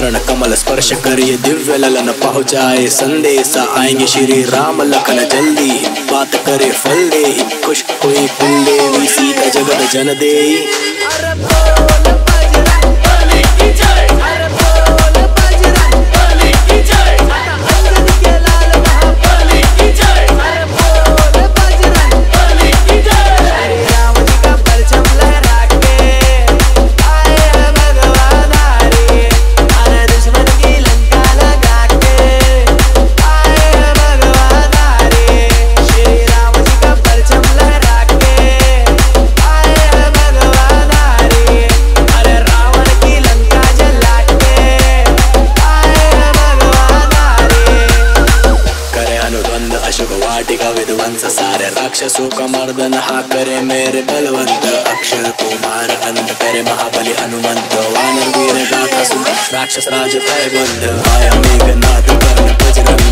चरण कमल स्पर्श करिए दिव्य ललन पहुँचाए संदेश आएंगे श्री राम लखन जल्दी बात करे फल दे खुश हुई कुल देवी सीता जगत जन दे वाटिका विध्वंस सारे राक्षसों का मर्दन हा करे मेरे बलवंत अक्षर कुमार अंत करे महाबली हनुमंत वानर वीर गाथा सुन राक्षस राज भय बुद्ध आया मेघनाथ कर्ण बजरंग